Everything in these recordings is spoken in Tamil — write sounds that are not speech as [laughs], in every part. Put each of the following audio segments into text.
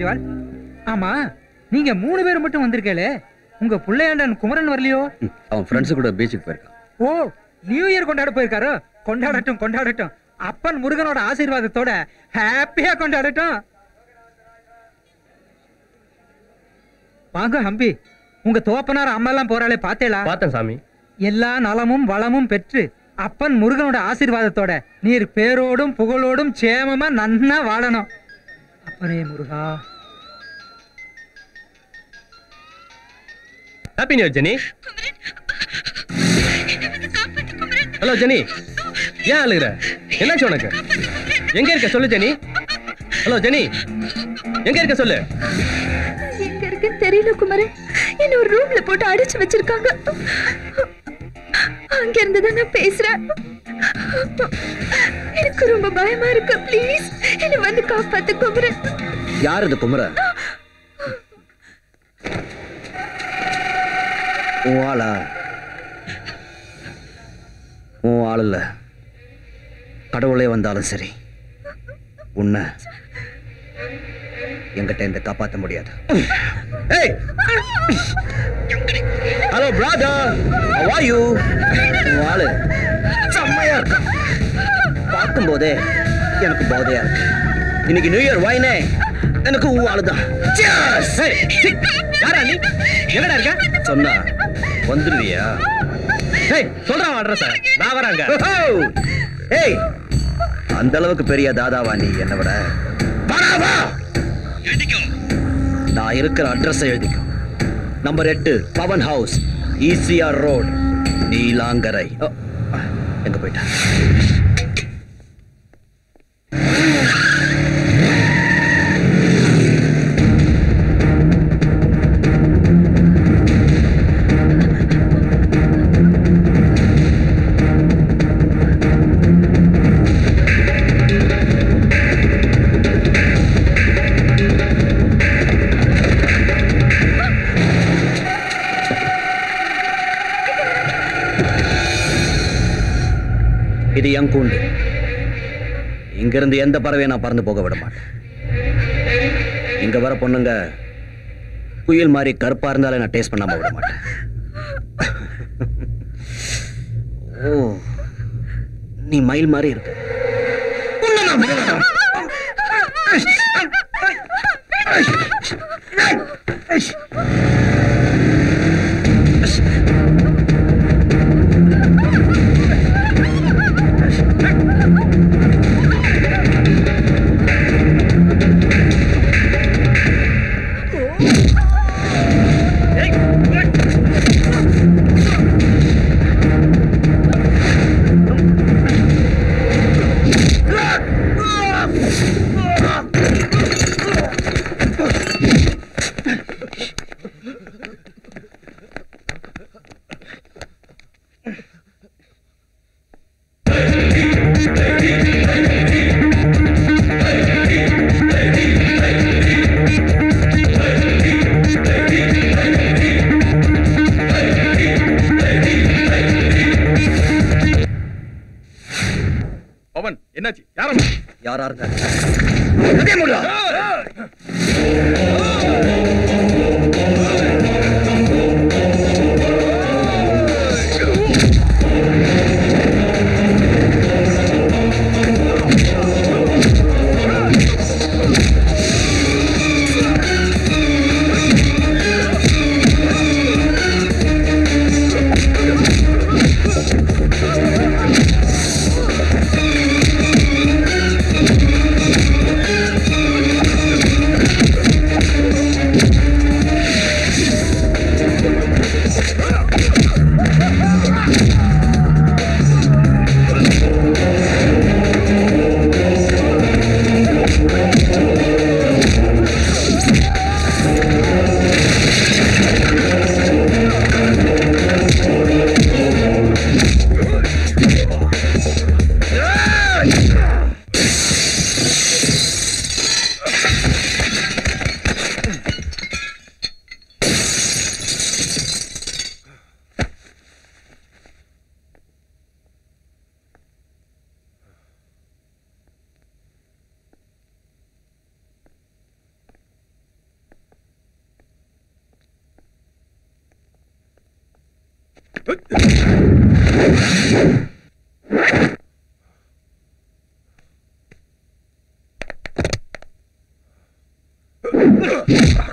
பொன் தேவராஜ்வால் ஆமா நீங்க மூணு பேர் மட்டும் வந்திருக்கேளே. உங்க புள்ளையாண்டன் குமரன் வரலையோ? அவன் ஃப்ரெண்ட்ஸு கூட பீச்சுக்கு போயிருக்கான். ஓ நியூ இயர் கொண்டாட போயிருக்காரோ? கொண்டாடட்டும் கொண்டாடட்டும். அப்பன் முருகனோட ஆசீர்வாதத்தோட ஹாப்பியா கொண்டாடட்டும். வாங்க ஹம்பி. உங்க தோப்பனார் அம்மா எல்லாம் போறாளே பாத்தேளா பார்த்தேன் சாமி. எல்லா நலமும் வளமும் பெற்று அப்பன் முருகனோட ஆசீர்வாதத்தோட நீர் பேரோடும் புகழோடும் சேமமா நன்னா வாழணும். அப்பனே முருகா. Happy new Jenny hello Jenny ஏன் அழுகிற? என்னாச்சு உனக்கு? எங்க இருக்க சொல்லு ஜெனி ஹலோ ஜெனி எங்க இருக்க சொல்லு? எங்க இருக்கு தெரியல குமரன் என்ன ஒரு ரூம்ல போட்டு அடைச்சு வச்சிருக்காங்க. அங்க இருந்து தான் நான் பேசுறேன். எனக்கு ரொம்ப பயமா இருக்கு. ப்ளீஸ் என்ன வந்து காப்பாத்து குமரன் யார் இது குமர? உன் ஆளா? உன் ஆள் இல்ல. கடவுளே வந்தாலும் சரி. உன்னை என்கிட்ட இருந்து காப்பாற்ற முடியாது. ஹலோ பிராதர் how உன் ஆளு. செம்மையா இருக்கான் பார்க்கும்போதே எனக்கு போதையா இருக்கு. இன்னைக்கு நியூ இயர் வாயினே எனக்கு உன் ஆளுதான். யாரா நீ? எங்கடா இருக்க? சொன்னா வந்துருவியா? ஏய் சொல்றான் அட்ரஸ் [laughs] நான் வராங்க! ஏய் அந்த அளவுக்கு பெரிய தாதாவா நீ என்னை விட? பராவா நான் இருக்கிற அட்ரஸ் எழுதிக்கோ. நம்பர் எட்டு Pavan house ECR road Neelankarai. ஓ, எங்க போயிட்டா? என் கூண்டு இங்கிருந்து எந்த பறவையும் நான் பறந்து போக விட மாட்டேன். இங்க வர பொண்ணுங்க குயில் மாதிரி கருப்பா இருந்தாலும் நான் டேஸ்ட் பண்ணாம விட மாட்டேன். ஓ நீ மயில் மாதிரி இருக்க. உன்னை Ugh. [laughs]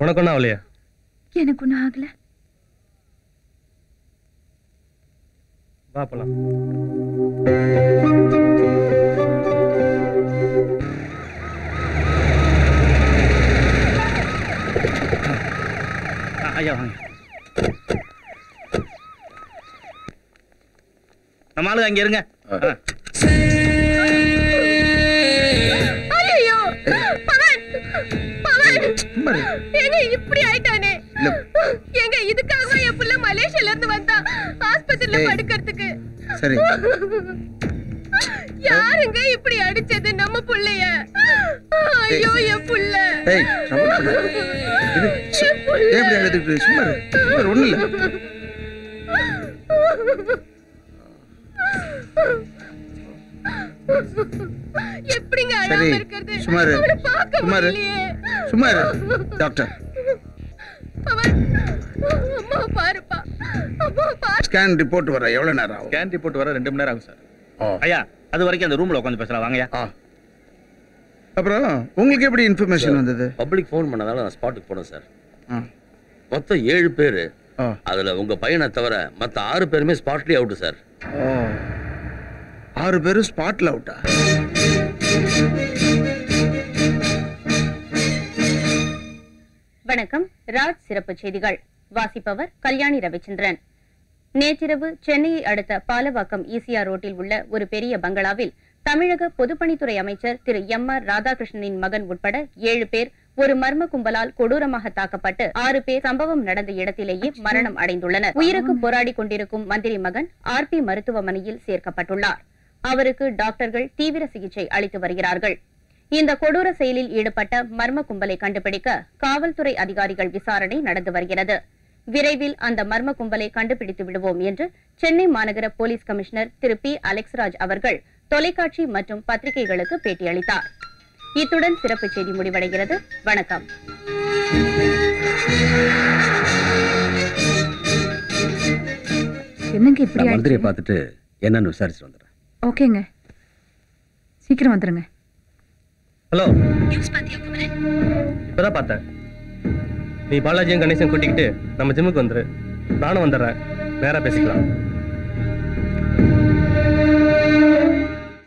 உனக்கு ஒன்றும் ஆகலையா எனக்கு ஒன்றும் ஆகல. வா போலாம். ஐயா வாங்க. நம்ம ஆளுங்க அங்க இருங்க. ஏங்க இப்படி ஆயிட்டானே. ஏங்க இதுக்காகவா என் புள்ள மலேசியால இருந்து வந்தா ஆஸ்பத்திரியில. படுக்கிறதுக்கு? சரி. யாருங்க இப்படி அடிச்சது நம்ம புள்ளைய? ஐயோ என் புள்ள. ஏய் trouble பண்ணாத. இது சு- இரு. முடியலையே சும்மா இரு டாக்டர். ஸ்கேன் ரிப்போர்ட் வர எவ்வளவு நேரம் ஆகும்? ஸ்கேன் ரிப்போர்ட் வர ரெண்டு மணி நேரம் ஆகும் சார். ஐயா அது வரைக்கும் அந்த ரூம்ல உட்காந்து பேசலாம். வாங்கய்யா ஆ. அப்புறம் உங்களுக்கு எப்படி இன்ஃபர்மேஷன் வந்தது? பப்ளிக் ஃபோன் பண்ணதால நான் ஸ்பாட்டுக்கு போனேன் சார். ஆ. மொத்தம் ஏழு பேர். அதுல உங்க பையனை தவிர மத்த ஆறு பேருமே ஸ்பாட்லயே அவுட் சார். ஆறு பேரும் ஸ்பாட்ல அவுட்டா வணக்கம். ராஜ் சிறப்பு செய்திகள். வாசிப்பவர் கல்யாணி ரவிச்சந்திரன். நேற்றிரவு சென்னையை அடுத்த பாலவாக்கம் ஈசிஆர் ரோட்டில் உள்ள ஒரு பெரிய பங்களாவில் தமிழக பொதுப்பணித்துறை அமைச்சர் திரு எம் ஆர் ராதாகிருஷ்ணனின் மகன் உட்பட ஏழு பேர் ஒரு மர்ம கும்பலால் கொடூரமாக தாக்கப்பட்டு ஆறு பேர் சம்பவம் நடந்த இடத்திலேயே மரணம் அடைந்துள்ளனர். உயிருக்கு போராடி கொண்டிருக்கும் மந்திரி மகன் ஆர் பி மருத்துவமனையில் சேர்க்கப்பட்டுள்ளார். அவருக்கு டாக்டர்கள் தீவிர சிகிச்சை அளித்து வருகிறார்கள். இந்த கொடூர செயலில் ஈடுபட்ட மர்ம கும்பலை கண்டுபிடிக்க காவல்துறை அதிகாரிகள் விசாரணை நடந்து வருகிறது. விரைவில் அந்த மர்ம கும்பலை கண்டுபிடித்து விடுவோம் என்று சென்னை மாநகர police commissioner Thiru P. Alexraj அவர்கள் தொலைக்காட்சி மற்றும் பத்திரிகைகளுக்கு பேட்டியளித்தார். இத்துடன் சிறப்பு செய்தி முடிவடைகிறது. வணக்கம். என்னங்க இப்படி நான் மந்திரியை பார்த்துட்டு என்னன்னு விசாரிச்சுட்டு வந்துடுறேன். ஓகேங்க. சீக்கிரம் ஹலோ. இப்பதான் பார்த்தேன். நீ பாலாஜியும் கணேசன் கூட்டிக்கிட்டு நம்ம ஜிம்முக்கு வந்துரு. நானும் வந்துடுறேன். நேரா பேசிக்கலாம்.